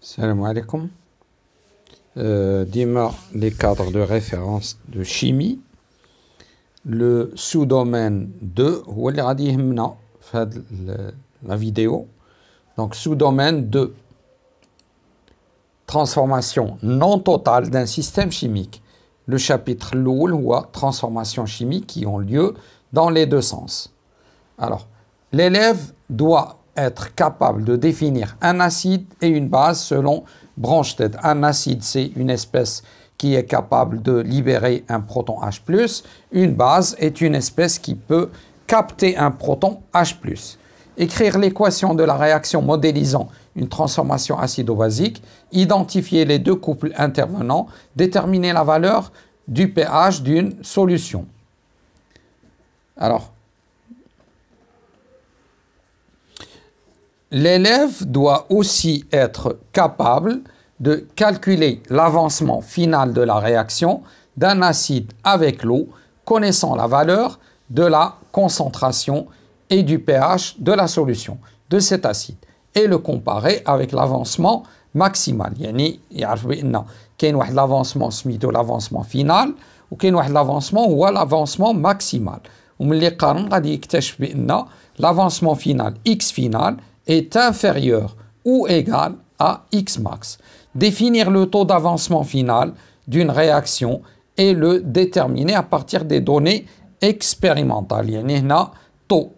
Salam alaikum. Euh, les cadres de référence de chimie. Le sous-domaine 2, où est la vidéo. Donc, sous-domaine 2. Transformation non totale d'un système chimique. Le chapitre Loul ou transformation chimique qui ont lieu dans les deux sens. Alors, l'élève doit être capable de définir un acide et une base selon branche tête. Un acide, c'est une espèce qui est capable de libérer un proton H+, une base est une espèce qui peut capter un proton H+. Écrire l'équation de la réaction modélisant une transformation acido-basique, identifier les deux couples intervenants, déterminer la valeur du pH d'une solution. Alors, l'élève doit aussi être capable de calculer l'avancement final de la réaction d'un acide avec l'eau, connaissant la valeur de la concentration et du pH de la solution de cet acide et le comparer avec l'avancement maximal. L'avancement maximal. L'avancement final, x final, est inférieur ou égal à X max. Définir le taux d'avancement final d'une réaction et le déterminer à partir des données expérimentales. Il y en a taux,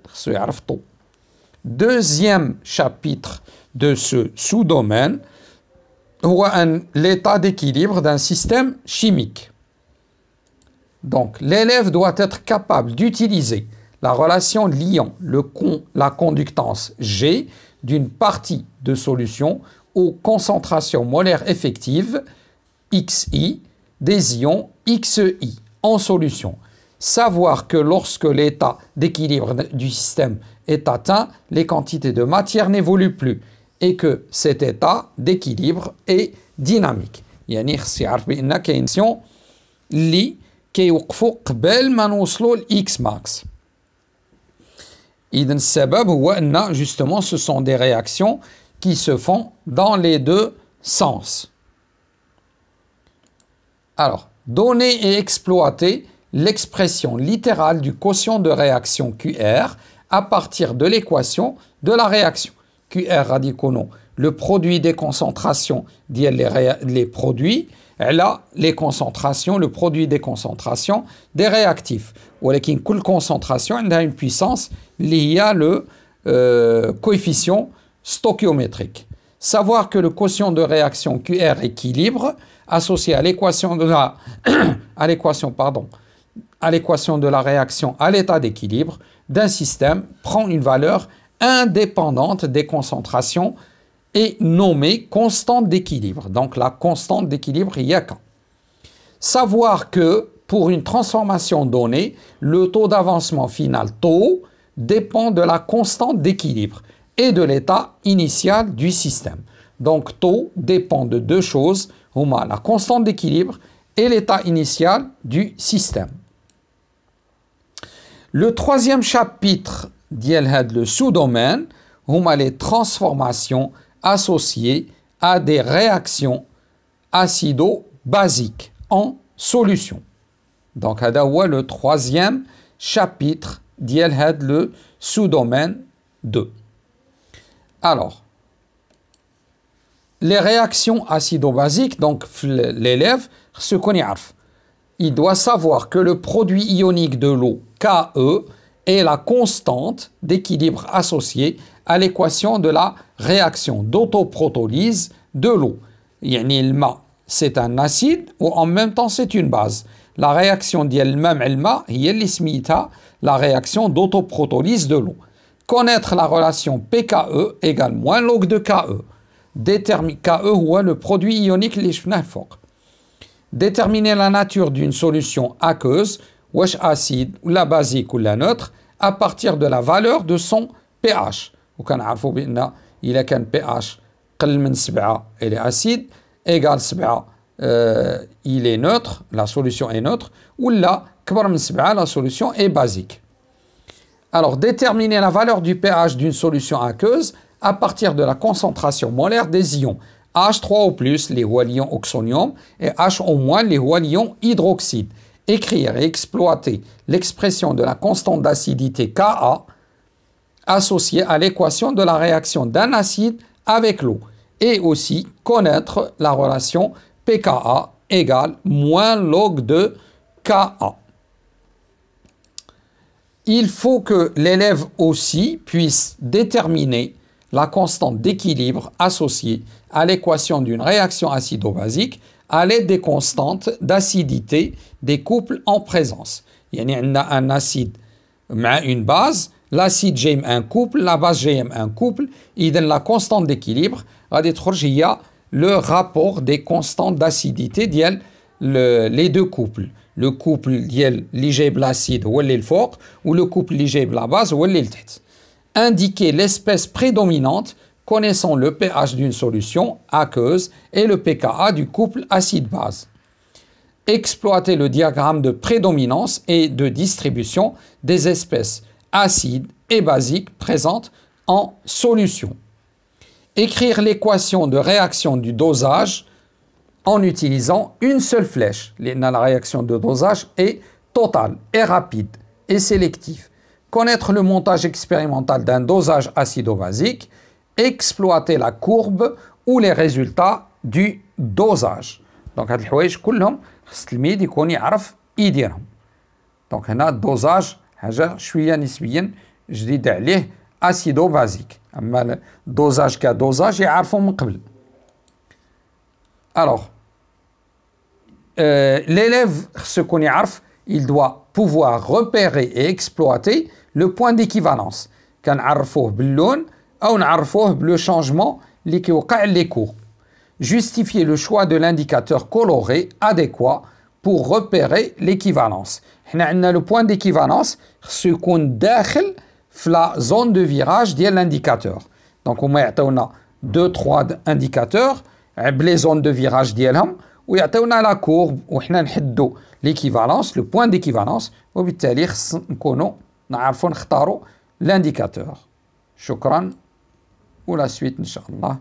Deuxième chapitre de ce sous-domaine, l'état d'équilibre d'un système chimique. Donc l'élève doit être capable d'utiliser la relation liant le con, la conductance G d'une partie de solution aux concentrations molaires effectives XI des ions XI en solution. Savoir que lorsque l'état d'équilibre du système est atteint, les quantités de matière n'évoluent plus et que cet état d'équilibre est dynamique. يعني خص يعرف بان كاين اللي كيوقفوا قبل ما نوصلوا لاكس ماكس Idn sabab justement, ce sont des réactions qui se font dans les deux sens. Alors, donner et exploiter l'expression littérale du quotient de réaction QR à partir de l'équation de la réaction. QR radicaux non. Le produit des concentrations, les, les produits, là les concentrations, le produit des concentrations des réactifs. ولكن كل concentration a une puissance liée à le euh, coefficient stoichiométrique. Savoir que le quotient de réaction QR équilibre associé à l'équation de la à l'équation pardon à l'équation de la réaction à l'état d'équilibre d'un système prend une valeur indépendante des concentrations et nommée constante d'équilibre. Donc la constante d'équilibre YK. Savoir que pour une transformation donnée, le taux d'avancement final taux dépend de la constante d'équilibre et de l'état initial du système. Donc taux dépend de deux choses, la constante d'équilibre et l'état initial du système. Le troisième chapitre d'Yelhed, le sous-domaine, les transformations associées à des réactions acido-basiques en solution. Donc, le troisième chapitre d'Yelhed, le sous-domaine 2. Alors, les réactions acido-basiques, donc l'élève, il doit savoir que le produit ionique de l'eau, Ke, est la constante d'équilibre associée à l'équation de la réaction d'autoprotolyse de l'eau. Yani c'est un acide ou en même temps c'est une base. La réaction Elma, la réaction d'autoprotolyse de l'eau connaître la relation PKE égale moins log de KE. KE ou le produit ionique fort. Déterminer la nature d'une solution aqueuse, wesh acide, ou la basique ou la neutre, à partir de la valeur de son pH. وكنعرفوا بان الا كان pH قل من 7 il est acide égal 7 euh, il est neutre la solution est neutre ou là كبر من 7 la solution est basique alors, déterminer la valeur du pH d'une solution aqueuse à partir de la concentration molaire des ions H3 ou plus, les l'ion oxonium, et H au moins, les l'ion hydroxyde. Écrire et exploiter l'expression de la constante d'acidité Ka associée à l'équation de la réaction d'un acide avec l'eau. Et aussi connaître la relation pKa égale moins log de Ka. Il faut que l'élève aussi puisse déterminer la constante d'équilibre associée à l'équation d'une réaction acido-basique à l'aide des constantes d'acidité des couples en présence. Il y a un acide une base, l'acide GM un couple, la base GM un couple, il donne la constante d'équilibre, il y a le rapport des constantes d'acidité les deux couples. Le couple l'IGB l'acide ou le fort ou le couple l'IGB la base ou le tête. Indiquer l'espèce prédominante connaissant le pH d'une solution aqueuse et le pKa du couple acide-base. Exploiter le diagramme de prédominance et de distribution des espèces acides et basiques présentes en solution. Écrire l'équation de réaction du dosage en utilisant une seule flèche. La réaction de dosage est totale et rapide et sélective. Connaître le montage expérimental d'un dosage acido-basique exploiter la courbe ou les résultats du dosage donc هاد الحوايج كلهم خص التلميذ يكون يعرف يديرهم دونك هنا الدوزاج حاجه شويه نسبيا جديده عليه اسيدو بازيك اما الدوزاج كدوزاج يعرفو من قبل الوغ l'élève خصو يكون يعرف il doit pouvoir repérer et exploiter le point d'équivalence كنعرفوه باللون ou le changement les cours. Justifier le choix de l'indicateur coloré adéquat pour repérer l'équivalence. On a le point d'équivalence ce qu'on dans la zone de virage de l'indicateur. Donc on a deux trois indicateurs les zones de virage ديالهم ويعطيونا la courbe وحنا نحدوا l'équivalence le point d'équivalence وبالتالي خص نكونوا نعرفوا نختاروا l'indicateur شكرا ولا سويت ان شاء الله